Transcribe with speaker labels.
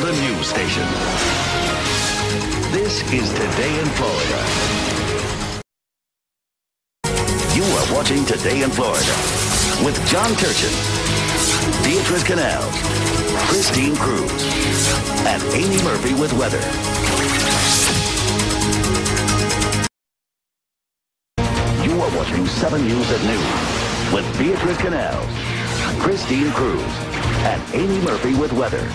Speaker 1: the news station. This is Today in Florida. You are watching Today in Florida with John Turchin, Beatrice Canals, Christine Cruz, and Amy Murphy with weather. You are watching 7 News at noon with Beatrice Canals, Christine Cruz, and Amy Murphy with weather.